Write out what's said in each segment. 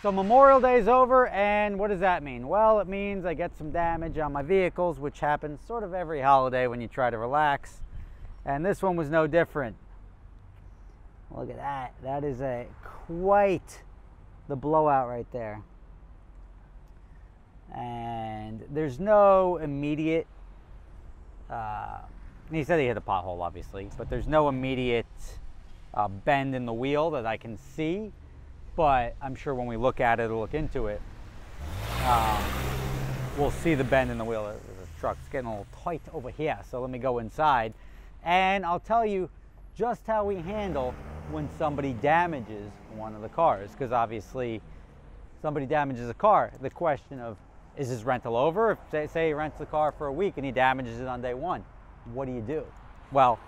So Memorial Day is over, and what does that mean? Well, it means I get some damage on my vehicles, which happens sort of every holiday when you try to relax. And this one was no different. Look at that. That is a quite the blowout right there. And there's no immediate. Uh, he said he hit a pothole, obviously, but there's no immediate uh, bend in the wheel that I can see but I'm sure when we look at it or look into it, um, we'll see the bend in the wheel. Of the truck's getting a little tight over here, so let me go inside. And I'll tell you just how we handle when somebody damages one of the cars, because obviously somebody damages a car. The question of, is his rental over? If say, say he rents the car for a week and he damages it on day one, what do you do? Well,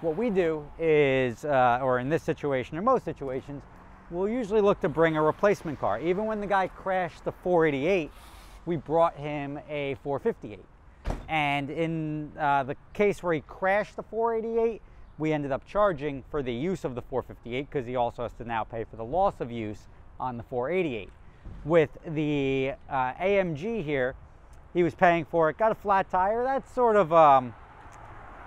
what we do is, uh, or in this situation or most situations, we'll usually look to bring a replacement car. Even when the guy crashed the 488, we brought him a 458. And in uh, the case where he crashed the 488, we ended up charging for the use of the 458 because he also has to now pay for the loss of use on the 488. With the uh, AMG here, he was paying for it, got a flat tire. That sort of um,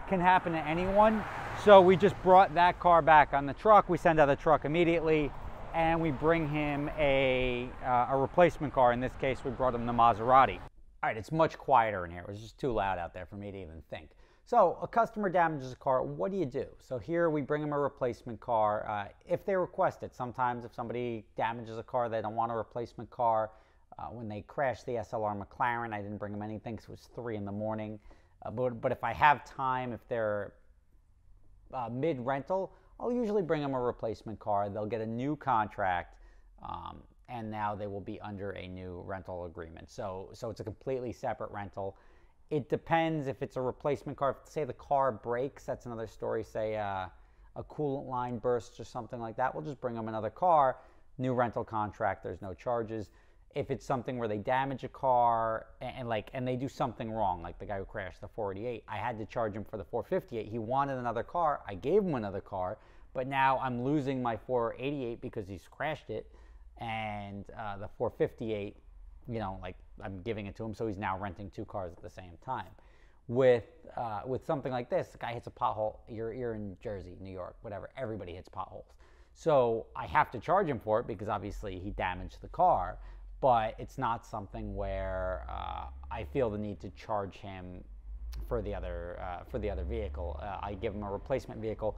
can happen to anyone. So we just brought that car back on the truck. We send out the truck immediately and we bring him a, uh, a replacement car. In this case, we brought him the Maserati. All right, it's much quieter in here. It was just too loud out there for me to even think. So a customer damages a car, what do you do? So here we bring them a replacement car uh, if they request it. Sometimes if somebody damages a car, they don't want a replacement car. Uh, when they crashed the SLR McLaren, I didn't bring them anything because it was three in the morning. Uh, but, but if I have time, if they're uh, mid-rental, I'll usually bring them a replacement car. They'll get a new contract, um, and now they will be under a new rental agreement. So, so it's a completely separate rental. It depends if it's a replacement car. If, say the car breaks, that's another story. Say uh, a coolant line bursts or something like that, we'll just bring them another car. New rental contract. There's no charges if it's something where they damage a car and, and, like and they do something wrong like the guy who crashed the 488 i had to charge him for the 458 he wanted another car. I gave him another car but now i'm losing my 488 because he's crashed it and uh, the 458 you know like i'm giving it to him so he's now renting two cars at the same time. With uh, with something like this the guy hits a pothole you're, you're in jersey new york whatever everybody hits potholes. So i have to charge him for it because obviously he damaged the car but it's not something where uh, I feel the need to charge him for the other uh, for the other vehicle. Uh, I give him a replacement vehicle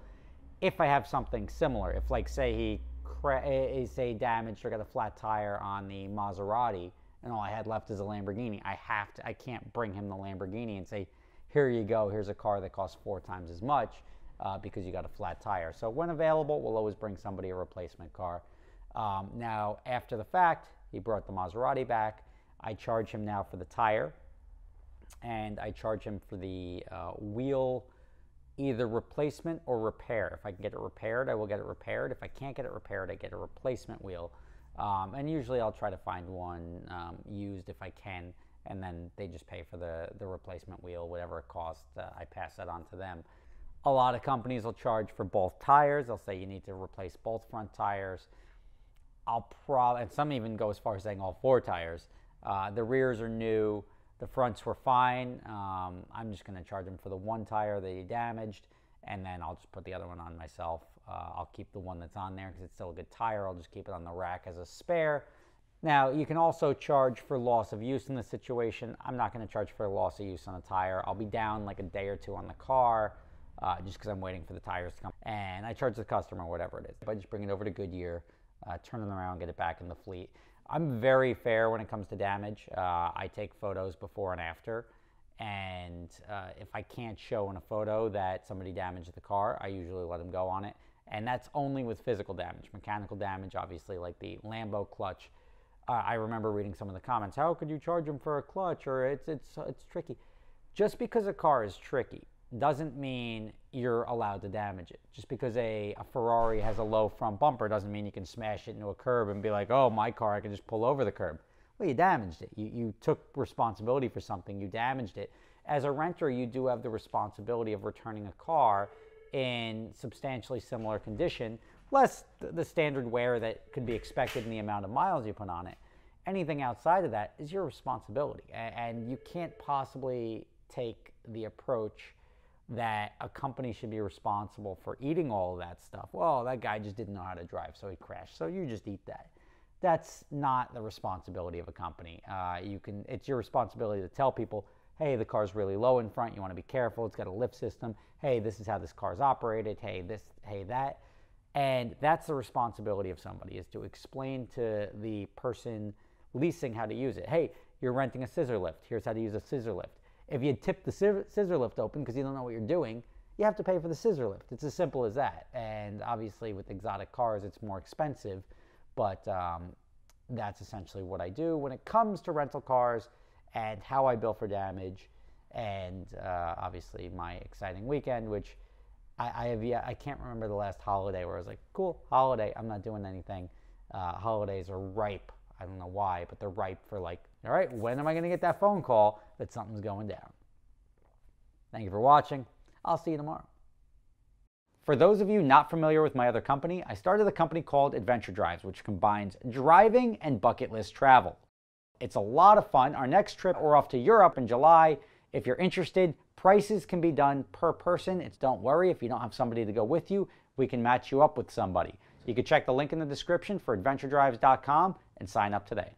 if I have something similar. If like say he cra- is say damaged or got a flat tire on the Maserati and all I had left is a Lamborghini, I have to I can't bring him the Lamborghini and say here you go, here's a car that costs four times as much uh, because you got a flat tire. So when available, we'll always bring somebody a replacement car. Um, now after the fact he brought the Maserati back. I charge him now for the tire, and I charge him for the uh, wheel, either replacement or repair. If I can get it repaired, I will get it repaired. If I can't get it repaired, I get a replacement wheel. Um, and usually I'll try to find one um, used if I can, and then they just pay for the, the replacement wheel, whatever it costs. Uh, I pass that on to them. A lot of companies will charge for both tires. They'll say you need to replace both front tires. I'll probably, and some even go as far as saying all four tires. Uh, the rears are new, the fronts were fine. Um, I'm just going to charge them for the one tire that he damaged, and then I'll just put the other one on myself. Uh, I'll keep the one that's on there because it's still a good tire. I'll just keep it on the rack as a spare. Now, you can also charge for loss of use in this situation. I'm not going to charge for loss of use on a tire. I'll be down like a day or two on the car uh, just because I'm waiting for the tires to come. And I charge the customer whatever it is. If I just bring it over to Goodyear, uh, turn them around, get it back in the fleet. I'm very fair when it comes to damage. Uh, I take photos before and after, and uh, if I can't show in a photo that somebody damaged the car, I usually let them go on it. And that's only with physical damage. Mechanical damage, obviously, like the Lambo clutch. Uh, I remember reading some of the comments. How could you charge them for a clutch? Or it's it's it's tricky. Just because a car is tricky doesn't mean you're allowed to damage it. Just because a, a Ferrari has a low front bumper doesn't mean you can smash it into a curb and be like, oh, my car, I can just pull over the curb. Well, you damaged it. You, you took responsibility for something, you damaged it. As a renter, you do have the responsibility of returning a car in substantially similar condition less the standard wear that could be expected in the amount of miles you put on it. Anything outside of that is your responsibility. And you can't possibly take the approach that a company should be responsible for eating all of that stuff. Well, that guy just didn't know how to drive, so he crashed. So you just eat that. That's not the responsibility of a company. Uh, you can. It's your responsibility to tell people, hey, the car's really low in front. You want to be careful. It's got a lift system. Hey, this is how this car's operated. Hey, this. Hey, that. And that's the responsibility of somebody is to explain to the person leasing how to use it. Hey, you're renting a scissor lift. Here's how to use a scissor lift. If you tip the scissor lift open because you don't know what you're doing, you have to pay for the scissor lift. It's as simple as that. And obviously, with exotic cars, it's more expensive, but um, that's essentially what I do when it comes to rental cars and how I bill for damage, and uh, obviously my exciting weekend, which I, I have yet. I can't remember the last holiday where I was like, "Cool, holiday. I'm not doing anything." Uh, holidays are ripe. I don't know why, but they're ripe for like, all right, when am I going to get that phone call that something's going down? Thank you for watching. I'll see you tomorrow. For those of you not familiar with my other company, I started a company called Adventure Drives, which combines driving and bucket list travel. It's a lot of fun. Our next trip, we're off to Europe in July. If you're interested, prices can be done per person. It's don't worry if you don't have somebody to go with you, we can match you up with somebody. You can check the link in the description for adventuredrives.com and sign up today.